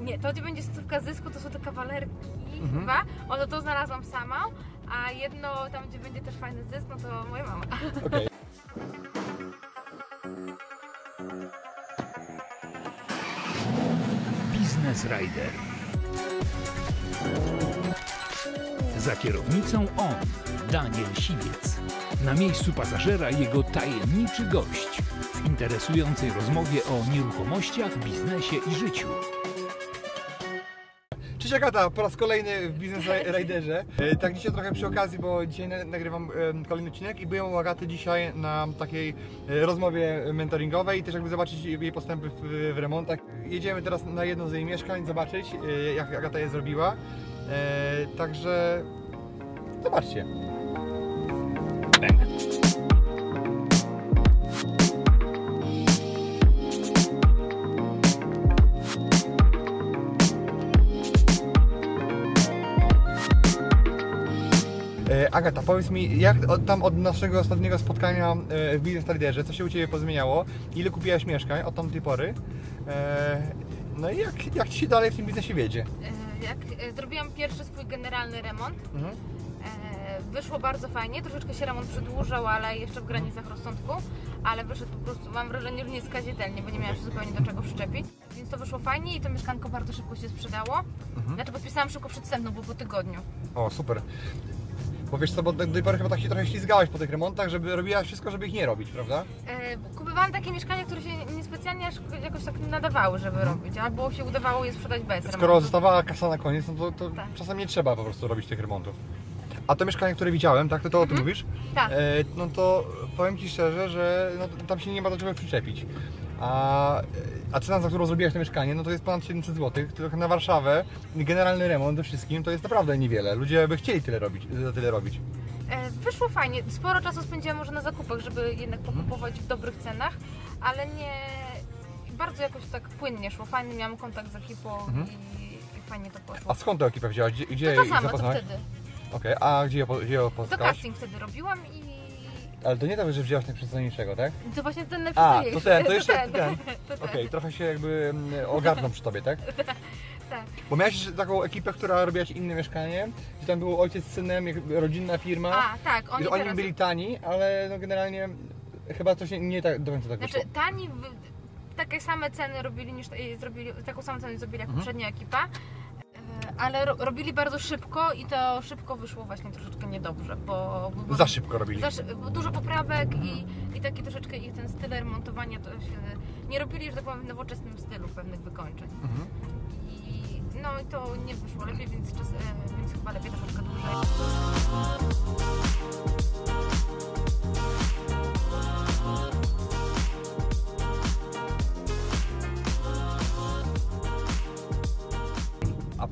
Nie, to gdzie będzie stówka zysku, to są te kawalerki Mhm. chyba. O, to to znalazłam sama. A jedno tam, gdzie będzie też fajny zysk, no to moja mama. Okej. Business Rider. Za kierownicą on, Daniel Siwiec. Na miejscu pasażera jego tajemniczy gość w interesującej rozmowie o nieruchomościach, biznesie i życiu. Cześć Agata, po raz kolejny w Ri- Riderze. E, Tak dzisiaj trochę przy okazji, bo dzisiaj na- nagrywam kolejny odcinek i byłem u Agaty dzisiaj na takiej e, rozmowie mentoringowej i też jakby zobaczyć jej postępy w, w remontach. Jedziemy teraz na jedno z jej mieszkań, zobaczyć e, jak Agata je zrobiła. Także zobaczcie. Agata, powiedz mi, jak tam od naszego ostatniego spotkania e, w Business Riderze, co się u Ciebie pozmieniało? Ile kupiłaś mieszkań od tamtej pory? E, No i jak, jak Ci się dalej w tym biznesie wiedzie? E, Jak zrobiłam pierwszy swój generalny remont, Mhm. wyszło bardzo fajnie. Troszeczkę się remont przedłużał, ale jeszcze w granicach rozsądku. Ale wyszedł po prostu, mam wrażenie, że nieskazitelnie, bo nie miałam się zupełnie do czego przyczepić. Więc to wyszło fajnie i to mieszkanko bardzo szybko się sprzedało. Mhm. Znaczy podpisałam szybko przedstępną, bo po tygodniu. O, super. Bo wiesz co, bo do do tej pory chyba tak się trochę ślizgałaś po tych remontach, żeby robiłaś wszystko, żeby ich nie robić, prawda? E, kupowałam takie mieszkania, które się niespecjalnie aż jakoś tak nadawały, żeby robić, albo się udawało je sprzedać bez Skoro remontu. zostawała kasa na koniec, no to, to Tak. czasem nie trzeba po prostu robić tych remontów. A to mieszkanie, które widziałem, tak, to, to o tym mówisz? Tak. E, no to powiem Ci szczerze, że no, tam się nie ma do czego przyczepić. A, a cena, za którą zrobiłaś to mieszkanie, no to jest ponad 700 zł. Tylko na Warszawę, generalny remont ze wszystkim, to jest naprawdę niewiele. Ludzie by chcieli tyle robić, za tyle robić. E, Wyszło fajnie. Sporo czasu spędziłam może na zakupach, żeby jednak pokupować w dobrych cenach, ale nie. Bardzo jakoś tak płynnie szło. Fajny miałam kontakt z ekipą Mhm. i, i fajnie to poszło. A skąd tę ekipę wzięłaś? Gdzie, gdzie to to samo, co wtedy. Okej, a gdzie gdzie ją To poznałaś? casting wtedy robiłam i Ale to nie tak, że wzięłaś najprzedniejszego, tak? to właśnie ten A, najprzedniejszy. to ten, to jeszcze ten. ten. To ten. Okej, trochę się jakby mm, ogarnął przy Tobie, tak? Tak. Bo miałeś taką ekipę, która robiła inne mieszkanie, gdzie tam był ojciec z synem, rodzinna firma. A, tak, oni oni byli tani, ale no generalnie chyba coś nie, nie tak do końca tak wyszło. Znaczy tani, w, takie same ceny robili niż e, zrobili, taką samą cenę zrobili jak Mhm. poprzednia ekipa, ale ro, robili bardzo szybko i to szybko wyszło właśnie troszeczkę niedobrze, bo, bo Za szybko robili. za szy- dużo poprawek i, i taki troszeczkę ich ten styl remontowania to się nie robili, że tak powiem, w nowoczesnym stylu pewnych wykończeń. Mhm. I, no i to nie wyszło lepiej, więc, czas, e, więc chyba lepiej troszeczkę dłużej.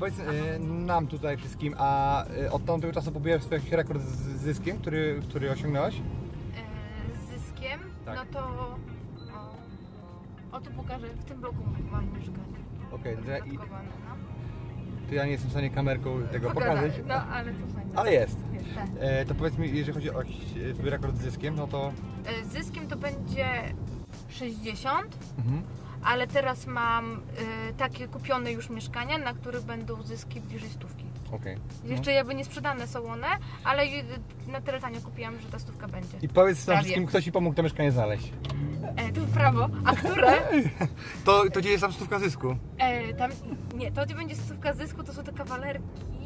Powiedz y, nam tutaj wszystkim, a y, od tamtego czasu pobiłeś swój jakiś rekord z zyskiem, który, który osiągnąłeś? E, z zyskiem, Tak. no to o, o tu pokażę, w tym bloku mam mieszkanie. Okej, to ja- i- no. To ja nie jestem w stanie kamerką tego Pokazać. No, ale to fajnie. Ale jest. Jest, tak. E, to powiedz mi, jeżeli chodzi o jakiś e, twój rekord z zyskiem, no to... E, Z zyskiem to będzie 60, Mhm. Ale teraz mam e, takie kupione już mieszkania, na których będą zyski bliżej stówki. No. Jeszcze jakby nie sprzedane są one, ale ju- na tyle tanio kupiłam, że ta stówka będzie. I powiedz nam wszystkim, kto Ci pomógł to mieszkanie znaleźć. E, tu w prawo, a które? To, to gdzie jest tam stówka zysku? E, tam, nie, to gdzie będzie stówka zysku, to są te kawalerki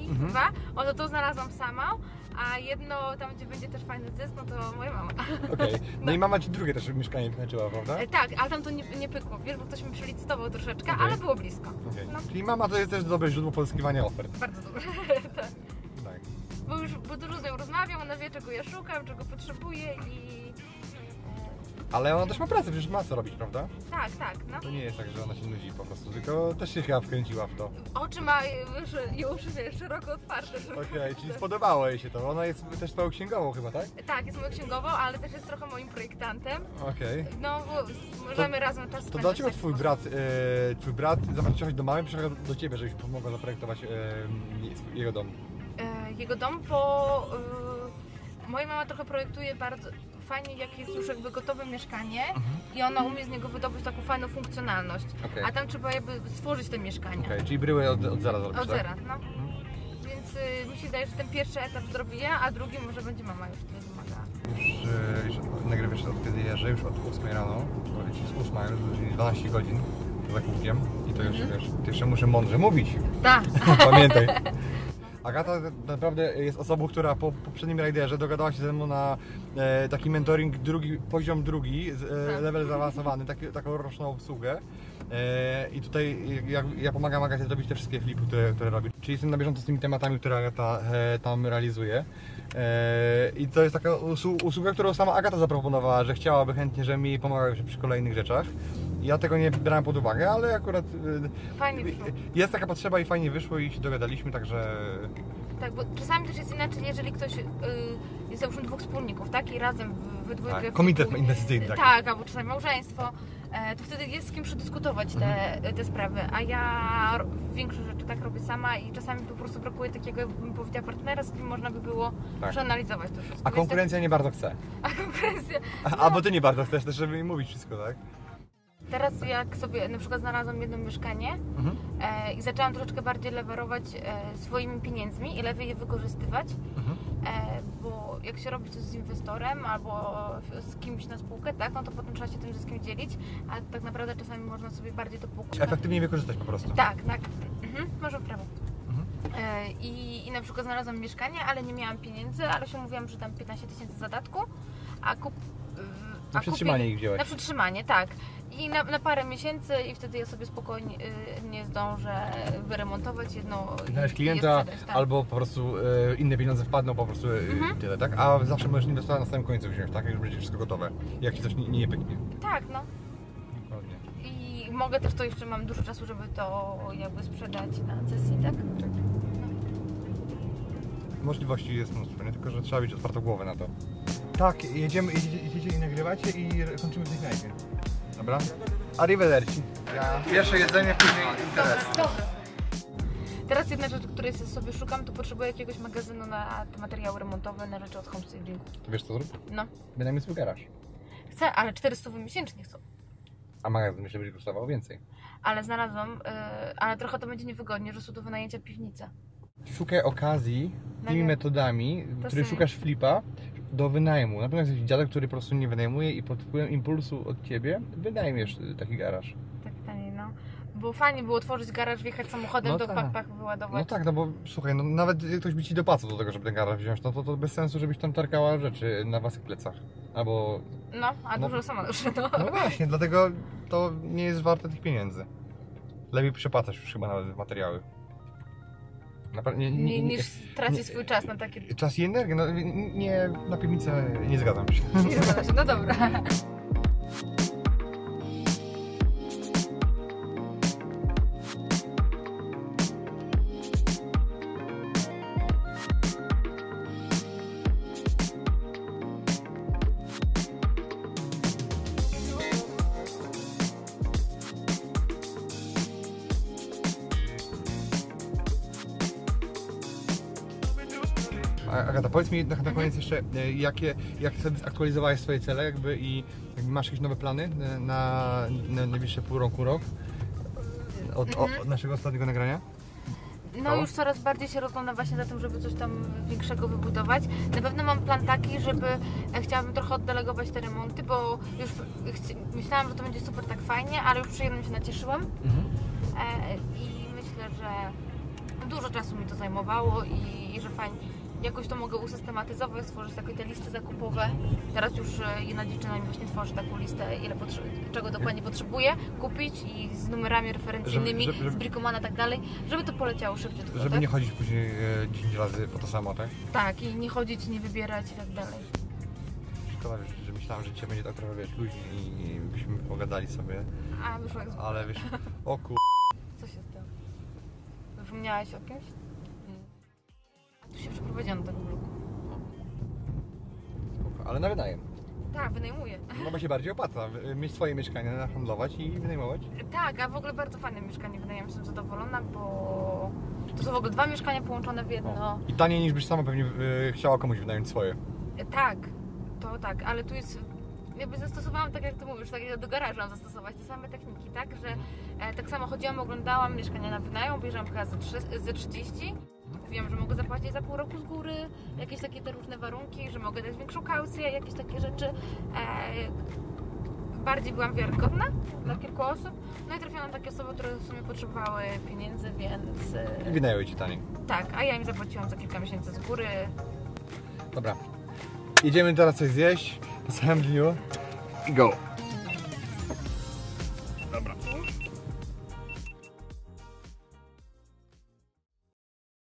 Mhm. chyba. O, to to znalazłam sama, a jedno tam, gdzie będzie też fajny zysk, no to moja mama. Okej. No i mama Ci drugie też mieszkanie wykończyła, prawda? E, tak, ale tam to nie, nie pykło, wiesz, bo ktoś mi przelicytował troszeczkę, Okej. ale było blisko. Okej. No, Czyli mama to jest też dobre źródło pozyskiwania ofert. bardzo dobre. tak. Tak. Bo już bo dużo z nią rozmawiam, ona wie czego ja szukam, czego potrzebuję i... Ale ona też ma pracę, przecież ma co robić, prawda? Tak, tak, no. To nie jest tak, że ona się nudzi po prostu, tylko też się chyba wkręciła w to. Oczy ma już, już wiesz, szeroko otwarte. Okej, czyli spodobało jej się to. Ona jest też twoją księgową chyba, tak? Tak, jest moją księgową, ale też jest trochę moim projektantem. Okej. No, bo możemy razem czas To dlaczego twój brat, e, twój brat zamiast przyjechać do mamy, przyjechał do ciebie, żebyś pomogła zaprojektować e, jego dom? e, jego dom, bo e, moja mama trochę projektuje bardzo fajnie jak jest już jakby gotowe mieszkanie i ona umie z niego wydobyć taką fajną funkcjonalność. Okej. A tam trzeba jakby stworzyć te mieszkanie. Okej, czyli bryły od, od zera zrobisz, Od tak? zera, no. Więc y, mi się wydaje, że ten pierwszy etap zrobię ja, a drugi może będzie mama już tutaj pomagała. Już, e, już nagrywasz od kiedy jeżdżę, już od 8 rano, bo jest 8, już 12 godzin za kółkiem i to już, wiesz, to jeszcze muszę mądrze mówić, Tak. pamiętaj. Agata naprawdę jest osobą, która po poprzednim rajderze dogadała się ze mną na e, taki mentoring drugi, poziom drugi, e, Tak. level zaawansowany, taki, taką roczną obsługę. E, I tutaj ja, ja pomagam Agacie zrobić te wszystkie flipy, które, które robi. Czyli jestem na bieżąco z tymi tematami, które Agata e, tam realizuje. E, I to jest taka usłu- usługa, którą sama Agata zaproponowała, że chciałaby chętnie, żebym jej pomagał przy kolejnych rzeczach. Ja tego nie brałem pod uwagę, ale akurat e, Fajnie wyszło. jest taka potrzeba i fajnie wyszło i się dogadaliśmy, także Tak, bo czasami też jest inaczej, jeżeli ktoś y, jest załóżmy dwóch wspólników, tak? I razem w- we dwójkę... Tak, komitet inwestycyjny taki. Tak, albo czasami małżeństwo. E, to wtedy jest z kim przedyskutować te, Mhm. te sprawy, a ja większość rzeczy tak robię sama i czasami po prostu brakuje takiego, jakbym powiedziała, partnera, z kim można by było Tak. przeanalizować to wszystko. A konkurencja nie bardzo chce. Tak, a konkurencja. A, Albo ty nie bardzo chcesz też, żeby mi mówić wszystko, tak? Teraz jak sobie na przykład znalazłam jedno mieszkanie Mhm. e, i zaczęłam troszeczkę bardziej lewarować e, swoimi pieniędzmi i lepiej je wykorzystywać, Mhm. e, bo jak się robi coś z inwestorem albo z kimś na spółkę, tak, no to potem trzeba się tym zyskiem dzielić, a tak naprawdę czasami można sobie bardziej to półkę. Efektywnie wykorzystać po prostu. Tak, tak. Mhm, może w prawo. Mhm. E, I, I na przykład znalazłam mieszkanie, ale nie miałam pieniędzy, ale się mówiłam, że dam 15 tysięcy zadatku, a kup... Na przetrzymanie kupię- ich wziąłeś. Na przetrzymanie, tak. I na, na parę miesięcy i wtedy ja sobie spokojnie y, nie zdążę wyremontować jedno i- Znaleźć klienta sprzedać, tak. albo po prostu e, inne pieniądze wpadną po prostu e, Mhm. tyle, tak? A zawsze możesz inwestora na samym końcu wziąć, tak? Jak już będzie wszystko gotowe. Jak ci coś nie, nie pyknie. Tak, no. Dokładnie. I mogę też to jeszcze mam dużo czasu, żeby to jakby sprzedać na sesji, tak? Możliwości jest mnóstwo, nie? Tylko, że trzeba mieć otwartą głowę na to. Tak, jedziemy, jedziecie, jedziecie i nagrywacie i kończymy w tej knajpie. Dobra? Arrivederci. Ja. Pierwsze jedzenie, później interes. Teraz jedna rzecz, której sobie szukam, to potrzebuję jakiegoś magazynu na te materiały remontowe, na rzeczy od homestylingu. To wiesz co zrób? No. Wynajmij swój garaż. Chcę, ale 400 miesięcznie chcą. A magazyn myślę, będzie kosztował więcej. Ale znalazłam, yy, ale trochę to będzie niewygodnie, że są do wynajęcia piwnice. Szukaj okazji tymi nie. metodami, To które są- szukasz flipa do wynajmu. Na pewno jesteś dziadek, który po prostu nie wynajmuje i pod wpływem impulsu od ciebie wynajmiesz y, taki garaż. Tak taniej, no. Bo fajnie było otworzyć garaż, wjechać samochodem, No do tak. pakpach wyładować. No tak, no bo słuchaj, no nawet jak ktoś by ci dopłacał do tego, żeby ten garaż wziąć, no to, to bez sensu, żebyś tam tarkała rzeczy na własnych plecach. Albo... No, a No. dużo sama już, no. No właśnie, dlatego to nie jest warte tych pieniędzy. Lepiej przepłacać już chyba nawet materiały. Naprawdę, nie, nie, niż tracić nie- swój czas na takie... Czas i energię, no nie, na piwnicę nie zgadzam się. Nie zgadza się, no dobra. Agata, powiedz mi na, na koniec jeszcze, e, jakie, jak sobie zaktualizowałeś swoje cele jakby i jakby masz jakieś nowe plany na, na najbliższe pół roku, rok? Od, o- od naszego ostatniego nagrania? No już coraz bardziej się rozglądam właśnie za tym, żeby coś tam większego wybudować. Na pewno mam plan taki, żeby e, chciałabym trochę oddelegować te remonty, bo już myślałam, że to będzie super tak fajnie, ale już przy jednym się nacieszyłam e, i myślę, że dużo czasu mi to zajmowało i, i że fajnie jakoś to mogę usystematyzować, stworzyć takie te listy zakupowe. Teraz już e, jedna dziewczyna mi właśnie tworzy taką listę, ile czego dokładnie potrzebuję kupić i z numerami referencyjnymi, Żeby- żeby- z Bricomana i tak dalej, żeby to poleciało szybciutko. Żeby tak? nie chodzić później e, 10 razy po to samo, tak? Tak, i nie chodzić, nie wybierać i tak dalej. Szkoda, że, myślałem, że dzisiaj będzie tak trochę wiesz, luźniej i byśmy pogadali sobie, A wyszło jak ale wiesz, o kur... Co się stało? Zapomniałaś o kimś? Do tego bloku. spoko, ale na wynajem. Tak, wynajmuję. No bo się bardziej opłaca, mieć swoje mieszkanie, handlować i wynajmować. Tak, a w ogóle bardzo fajne mieszkanie wynajęłam, jestem zadowolona, bo to są w ogóle dwa mieszkania połączone w jedno. I taniej niż byś sama pewnie y, chciała komuś wynająć swoje. Tak, to tak, ale tu jest. Jakby zastosowałam, tak jak ty mówisz, tak jak do garażu mam zastosować te same techniki, tak? Że e, tak samo chodziłam, oglądałam mieszkania na wynajem, obejrzałam chyba ze, trzy- ze 30. Mówiłam, że mogę zapłacić za pół roku z góry, jakieś takie te różne warunki, że mogę dać większą kaucję, jakieś takie rzeczy. E, bardziej byłam wiarygodna dla kilku osób. No i trafiłam na takie osoby, które w sumie potrzebowały pieniędzy, więc I e, wynajęły ci taniej. tak, a ja im zapłaciłam za kilka miesięcy z góry. Dobra. Idziemy teraz coś zjeść po samym dniu. I go.